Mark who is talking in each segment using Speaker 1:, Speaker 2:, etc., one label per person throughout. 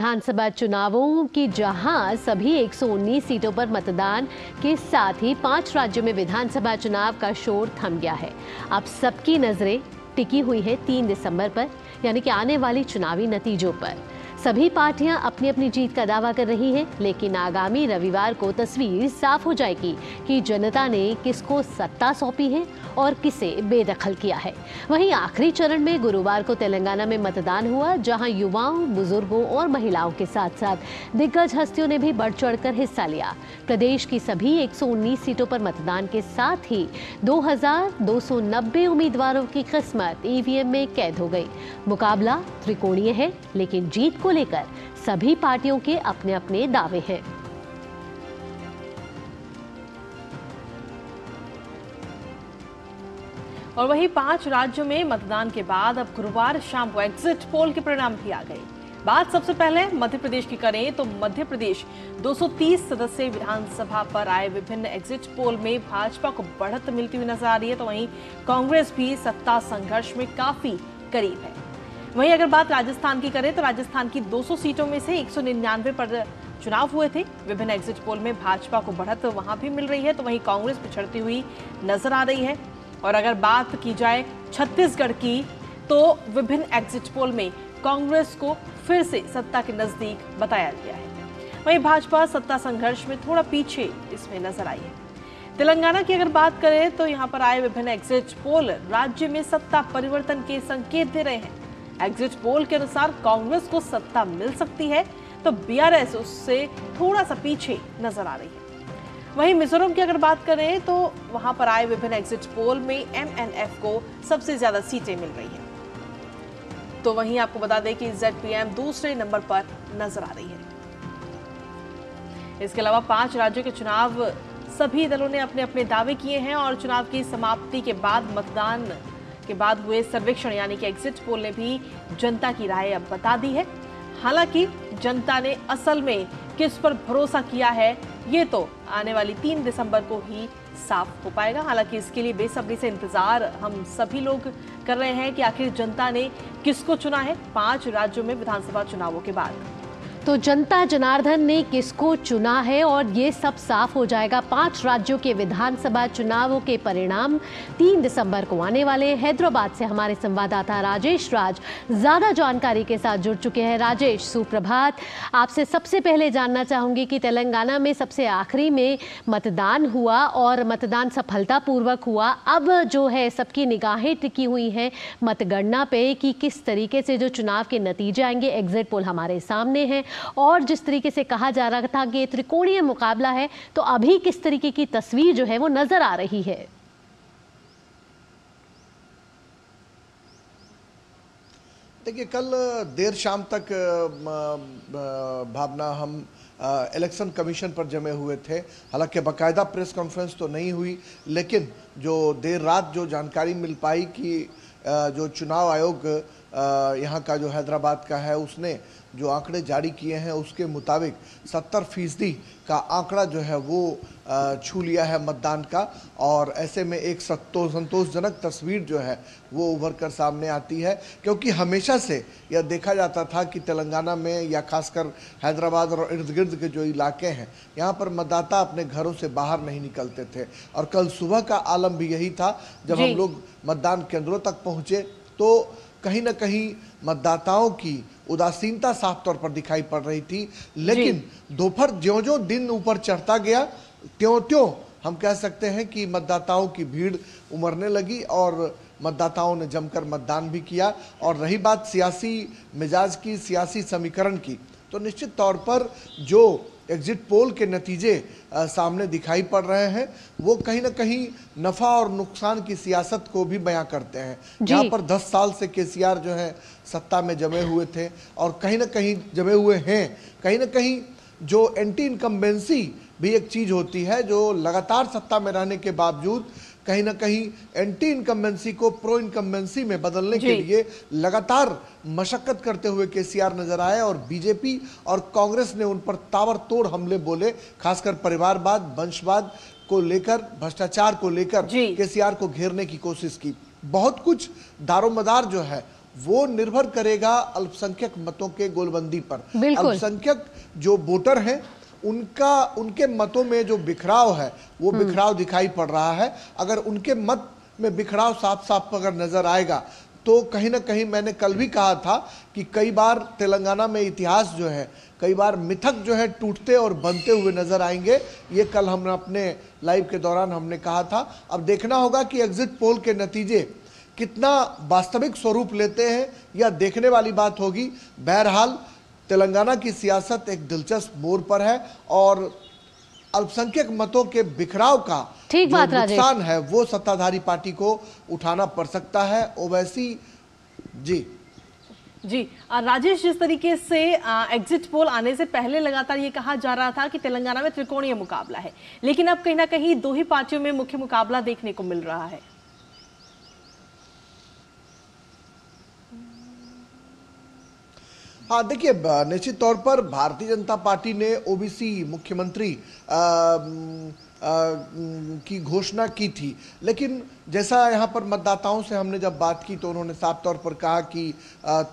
Speaker 1: विधानसभा चुनावों की जहाँ सभी 119 सीटों पर मतदान के साथ ही पाँच राज्यों में विधानसभा चुनाव का शोर थम गया है। अब सबकी नज़रें टिकी हुई है तीन दिसंबर पर, यानी कि आने वाली चुनावी नतीजों पर। सभी पार्टियाँ अपनी अपनी जीत का दावा कर रही हैं, लेकिन आगामी रविवार को तस्वीर साफ़ हो जाएगी कि जनता ने किसको सत्ता सौंपी है और किसे बेदखल किया है। वहीं आखिरी चरण में गुरुवार को तेलंगाना में मतदान हुआ, जहाँ युवाओं, बुज़ुर्गों और महिलाओं के साथ साथ दिग्गज हस्तियों ने भी बढ़ चढ़कर हिस्सा लिया। प्रदेश की सभी 119 सीटों पर मतदान के साथ ही 2290 उम्मीदवारों की किस्मत ईवीएम में कैद हो गई। मुकाबला त्रिकोणीय है, लेकिन जीत को लेकर सभी पार्टियों के अपने अपने दावे हैं।
Speaker 2: और वहीं पाँच राज्यों में मतदान के बाद अब गुरुवार शाम को एग्जिट पोल के परिणाम भी आ गए। बात सबसे पहले मध्य प्रदेश की करें तो मध्य प्रदेश 230 सदस्य विधानसभा पर आए विभिन्न एग्जिट पोल में भाजपा को बढ़त मिलती हुई नज़र आ रही है तो वहीं कांग्रेस भी सत्ता संघर्ष में काफ़ी करीब है। वहीं अगर बात राजस्थान की करें तो राजस्थान की 200 सीटों में से एक सौ निन्यानवे पर चुनाव हुए थे। विभिन्न एग्जिट पोल में भाजपा को बढ़त वहाँ भी मिल रही है तो वहीं कांग्रेस पिछड़ती हुई नज़र आ रही है। और अगर बात की जाए छत्तीसगढ़ की तो विभिन्न एग्जिट पोल में कांग्रेस को फिर से सत्ता के नज़दीक बताया गया है। वहीं भाजपा सत्ता संघर्ष में थोड़ा पीछे इसमें नज़र आई है। तेलंगाना की अगर बात करें तो यहाँ पर आए विभिन्न एग्जिट पोल राज्य में सत्ता परिवर्तन के संकेत दे रहे हैं। एग्जिट पोल के अनुसार कांग्रेस को सत्ता मिल सकती है तो बीआरएस उससे थोड़ा सा पीछे नज़र आ रही है। वहीं मिजोरम की अगर बात करें तो वहाँ पर आए विभिन्न एग्जिट पोल में एमएनएफ को सबसे ज़्यादा सीटें मिल रही हैं। तो वहीं आपको बता दें कि जेडपीएम दूसरे नंबर पर नज़र आ रही है। इसके अलावा पाँच राज्यों के चुनाव, सभी दलों ने अपने अपने दावे किए हैं और चुनाव की समाप्ति के बाद मतदान के बाद हुए सर्वेक्षण, यानी कि एग्जिट पोल ने भी जनता की राय अब बता दी है। हालाँकि जनता ने असल में किस पर भरोसा किया है, ये तो आने वाली तीन दिसंबर को ही साफ़ हो पाएगा। हालाँकि इसके लिए बेसब्री से इंतज़ार हम सभी लोग कर रहे हैं कि आखिर जनता ने किसको चुना है? पाँच राज्यों में विधानसभा चुनावों के बाद।
Speaker 1: तो जनता जनार्दन ने किसको चुना है और ये सब साफ़ हो जाएगा। पाँच राज्यों के विधानसभा चुनावों के परिणाम तीन दिसंबर को आने वाले हैदराबाद से हमारे संवाददाता राजेश राज ज़्यादा जानकारी के साथ जुड़ चुके हैं। राजेश, सुप्रभात। आपसे सबसे पहले जानना चाहूँगी कि तेलंगाना में सबसे आखिरी में मतदान हुआ और मतदान सफलतापूर्वक हुआ। अब जो है सबकी निगाहें टिकी हुई हैं मतगणना पे कि किस तरीके से जो चुनाव के नतीजे आएँगे। एग्जिट पोल हमारे सामने हैं। और जिस तरीके से कहा जा रहा था कि त्रिकोणीय मुकाबला है तो अभी किस तरीके की तस्वीर जो है वो नज़र आ रही है?
Speaker 3: देखिए, कल देर शाम तक भावना हम इलेक्शन कमीशन पर जमे हुए थे। हालाँकि बाकायदा प्रेस कॉन्फ्रेंस तो नहीं हुई, लेकिन जो देर रात जो जानकारी मिल पाई कि जो चुनाव आयोग यहाँ का जो हैदराबाद का है उसने जो आंकड़े जारी किए हैं उसके मुताबिक 70 फ़ीसदी का आंकड़ा जो है वो छू लिया है मतदान का। और ऐसे में एक संतोषजनक तस्वीर जो है वो उभर कर सामने आती है। क्योंकि हमेशा से यह देखा जाता था कि तेलंगाना में या खासकर हैदराबाद और इर्द गिर्द के जो इलाके हैं यहाँ पर मतदाता अपने घरों से बाहर नहीं निकलते थे। और कल सुबह का आलम भी यही था जब हम लोग मतदान केंद्रों तक पहुँचे तो कहीं ना कहीं मतदाताओं की उदासीनता साफ़ तौर पर दिखाई पड़ रही थी। लेकिन दोपहर ज्यो ज्यो दिन ऊपर चढ़ता गया त्यों त्यों हम कह सकते हैं कि मतदाताओं की भीड़ उमरने लगी और मतदाताओं ने जमकर मतदान भी किया। और रही बात सियासी मिजाज की सियासी समीकरण की तो निश्चित तौर पर जो एग्जिट पोल के नतीजे सामने दिखाई पड़ रहे हैं। वो कहीं ना कहीं नफा और नुकसान की सियासत को भी बयां करते हैं। जहाँ पर 10 साल से केसीआर जो है सत्ता में जमे हुए थे और कहीं ना कहीं जमे हुए हैं। कहीं ना कहीं जो एंटी इनकम्बेंसी भी एक चीज़ होती है जो लगातार सत्ता में रहने के बावजूद कहीं ना कहीं एंटी इनकम्बेंसी को प्रो इनकम्बेंसी में बदलने के लिए लगातार मशक्कत करते हुए केसीआर नज़र आए और बीजेपी और कांग्रेस ने उन पर ताबड़तोड़ हमले बोले खासकर परिवारवाद वंशवाद को लेकर भ्रष्टाचार को लेकर केसीआर को घेरने की कोशिश की। बहुत कुछ दारोमदार जो है वो निर्भर करेगा अल्पसंख्यक मतों के गोलबंदी पर। अल्पसंख्यक जो वोटर हैं उनका उनके मतों में जो बिखराव है वो बिखराव दिखाई पड़ रहा है। अगर उनके मत में बिखराव साफ़ साफ़ अगर नज़र आएगा तो कहीं ना कहीं मैंने कल भी कहा था कि कई बार तेलंगाना में इतिहास जो है कई बार मिथक जो है टूटते और बनते हुए नज़र आएँगे। ये कल हमने अपने लाइव के दौरान हमने कहा था। अब देखना होगा कि एग्जिट पोल के नतीजे कितना वास्तविक स्वरूप लेते हैं या देखने वाली बात होगी। बहरहाल तेलंगाना की सियासत एक दिलचस्प मोड़ पर है और अल्पसंख्यक मतों के बिखराव का
Speaker 1: ठीक
Speaker 3: जो
Speaker 1: बात,
Speaker 3: नुकसान है वो सत्ताधारी पार्टी को उठाना पड़ सकता है। ओवैसी जी।
Speaker 2: जी राजेश जिस तरीके से एग्जिट पोल आने से पहले लगातार ये कहा जा रहा था कि तेलंगाना में त्रिकोणीय मुकाबला है लेकिन अब कहीं ना कहीं दो ही पार्टियों में मुख्य मुकाबला देखने को मिल रहा है।
Speaker 3: हाँ देखिए निश्चित तौर पर भारतीय जनता पार्टी ने ओबीसी मुख्यमंत्री की घोषणा की थी। लेकिन जैसा यहाँ पर मतदाताओं से हमने जब बात की तो उन्होंने साफ़ तौर पर कहा कि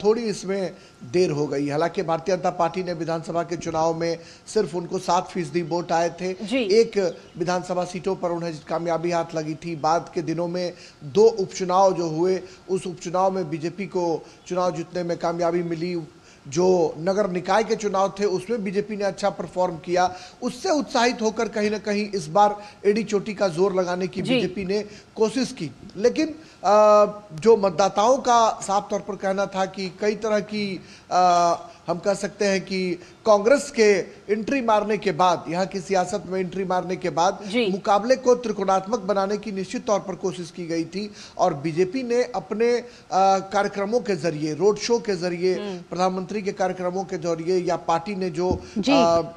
Speaker 3: थोड़ी इसमें देर हो गई। हालाँकि भारतीय जनता पार्टी ने विधानसभा के चुनाव में सिर्फ़ उनको सात फ़ीसदी वोट आए थे। एक विधानसभा सीटों पर उन्हें कामयाबी हाथ लगी थी। बाद के दिनों में दो उपचुनाव जो हुए उस उपचुनाव में बीजेपी को चुनाव जीतने में कामयाबी मिली। जो नगर निकाय के चुनाव थे उसमें बीजेपी ने अच्छा परफॉर्म किया। उससे उत्साहित होकर कहीं ना कहीं इस बार एडी चोटी का ज़ोर लगाने की बीजेपी ने कोशिश की। लेकिन आ, जो मतदाताओं का साफ़ तौर पर कहना था कि कई तरह की आ, हम कह सकते हैं कि कांग्रेस के एंट्री मारने के बाद यहाँ की सियासत में एंट्री मारने के बाद मुकाबले को त्रिकोणात्मक बनाने की निश्चित तौर पर कोशिश की गई थी और बीजेपी ने अपने कार्यक्रमों के ज़रिए रोड शो के ज़रिए प्रधानमंत्री के कार्यक्रमों के ज़रिए या पार्टी ने जो।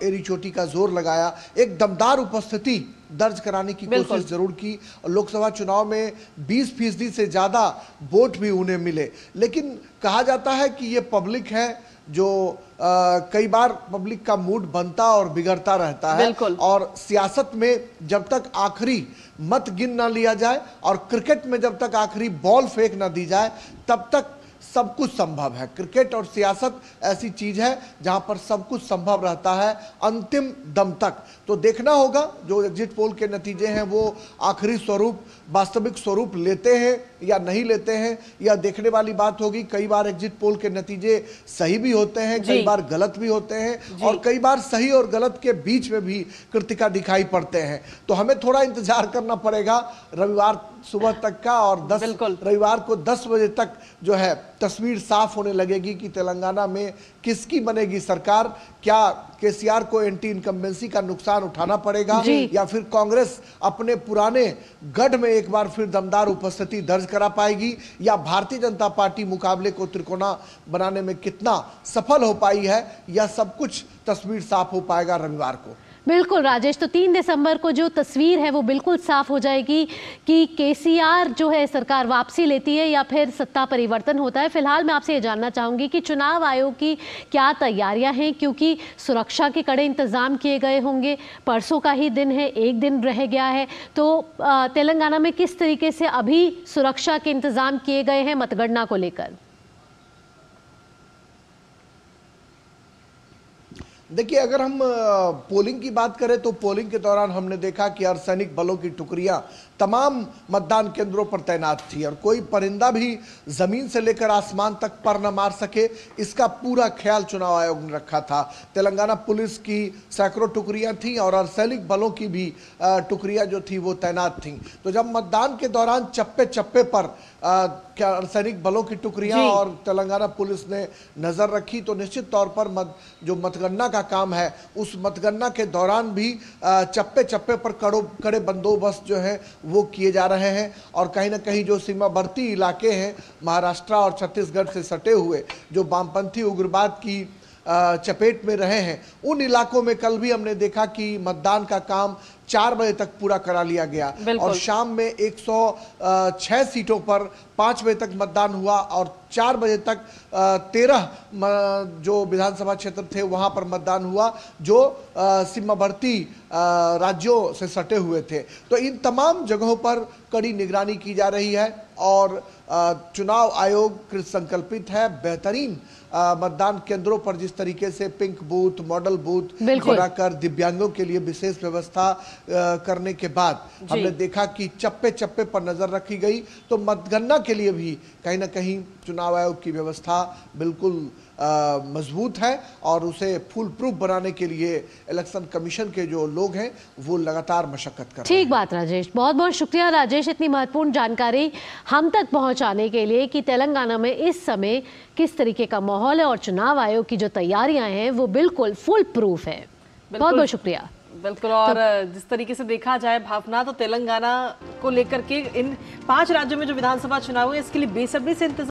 Speaker 3: एरी चोटी का ज़ोर लगाया एक दमदार उपस्थिति दर्ज कराने की कोशिश ज़रूर की और लोकसभा चुनाव में 20 फ़ीसदी से ज़्यादा वोट भी उन्हें मिले। लेकिन कहा जाता है कि ये पब्लिक है जो आ, कई बार पब्लिक का मूड बनता और बिगड़ता रहता है। और सियासत में जब तक आखिरी मत गिन ना लिया जाए और क्रिकेट में जब तक आखिरी बॉल फेंक ना दी जाए तब तक सब कुछ संभव है। क्रिकेट और सियासत ऐसी चीज़ है जहाँ पर सब कुछ संभव रहता है अंतिम दम तक। तो देखना होगा जो एग्जिट पोल के नतीजे हैं वो आखिरी स्वरूप वास्तविक स्वरूप लेते हैं या नहीं लेते हैं या देखने वाली बात होगी कई बार एग्जिट पोल के नतीजे सही भी होते हैं कई बार गलत भी होते हैं और कई बार सही और गलत के बीच में भी कृतिका दिखाई पड़ते हैं। तो हमें थोड़ा इंतज़ार करना पड़ेगा रविवार सुबह तक का और 10
Speaker 2: बिल्कुल।
Speaker 3: रविवार को 10 बजे तक जो है तस्वीर साफ़ होने लगेगी कि तेलंगाना में किसकी बनेगी सरकार क्या केसीआर को एंटी इनकम्बेंसी का नुकसान उठाना पड़ेगा या फिर कांग्रेस अपने पुराने गढ़ में एक बार फिर दमदार उपस्थिति दर्ज करा पाएगी या भारतीय जनता पार्टी मुकाबले को त्रिकोणा बनाने में कितना सफल हो पाई है या सब कुछ तस्वीर साफ़ हो पाएगा रविवार को
Speaker 1: बिल्कुल, राजेश तो तीन दिसंबर को जो तस्वीर है वो बिल्कुल साफ़ हो जाएगी कि केसीआर जो है सरकार वापसी लेती है या फिर सत्ता परिवर्तन होता है। फ़िलहाल मैं आपसे ये जानना चाहूँगी कि चुनाव आयोग की क्या तैयारियाँ हैं, क्योंकि सुरक्षा के कड़े इंतज़ाम किए गए होंगे। परसों का ही दिन है, एक दिन रह गया है। तो तेलंगाना में किस तरीके से अभी सुरक्षा के इंतज़ाम किए गए हैं, मतगणना को लेकर?
Speaker 3: देखिए अगर हम पोलिंग की बात करें तो पोलिंग के दौरान हमने देखा कि अर्धसैनिक बलों की टुकड़ियाँ तमाम मतदान केंद्रों पर तैनात थी और कोई परिंदा भी ज़मीन से लेकर आसमान तक पर न मार सके इसका पूरा ख्याल चुनाव आयोग ने रखा था तेलंगाना पुलिस की सैकड़ों टुकड़ियाँ थी और अर्धसैनिक बलों की भी टुकड़ियाँ जो थी वो तैनात थी तो जब मतदान के दौरान चप्पे चप्पे पर क्या अर्धसैनिक बलों की टुकड़ियाँ। और तेलंगाना पुलिस ने नज़र रखी तो निश्चित तौर पर मत जो मतगणना का काम है। उस मतगणना के दौरान भी चप्पे चप्पे पर कड़ो, कड़े बंदोबस्त जो है, वो किए जा रहे हैं और कहीं ना कहीं जो सीमावर्ती इलाके हैं, महाराष्ट्र और छत्तीसगढ़ से सटे हुए, जो वामपंथी उग्रवाद की चपेट में रहे हैं। उन इलाकों में कल भी हमने देखा कि मतदान का काम चार बजे तक पूरा करा लिया गया। और शाम में 106 सीटों पर पाँच बजे तक मतदान हुआ और चार बजे तक तेरह जो विधानसभा क्षेत्र थे वहाँ पर मतदान हुआ जो सीमावर्ती राज्यों से सटे हुए थे। तो इन तमाम जगहों पर कड़ी निगरानी की जा रही है और चुनाव आयोग कृत संकल्पित है बेहतरीन मतदान केंद्रों पर जिस तरीके से पिंक बूथ मॉडल बूथ बनाकर दिव्यांगों के लिए विशेष व्यवस्था करने के बाद हमने देखा कि चप्पे चप्पे पर नज़र रखी गई तो मतगणना के लिए भी कहीं ना कहीं चुनाव आयोग की व्यवस्था बिल्कुल मज़बूत है और उसे फुल प्रूफ बनाने के लिए इलेक्शन कमीशन के जो लोग हैं वो लगातार मशक्कत कर
Speaker 1: ठीक बात राजेश। बहुत बहुत शुक्रिया। राजेश इतनी महत्वपूर्ण जानकारी हम तक पहुँचाने के लिए कि तेलंगाना में इस समय किस तरीके का माहौल है और चुनाव आयोग की जो तैयारियाँ हैं वो बिल्कुल फुल प्रूफ है बहुत बहुत शुक्रिया।
Speaker 2: बिल्कुल और जिस तरीके से देखा जाए भावना तो तेलंगाना को लेकर के इन पाँच राज्यों में जो विधानसभा चुनाव हुए इसके लिए बेसब्री से इंतज़ार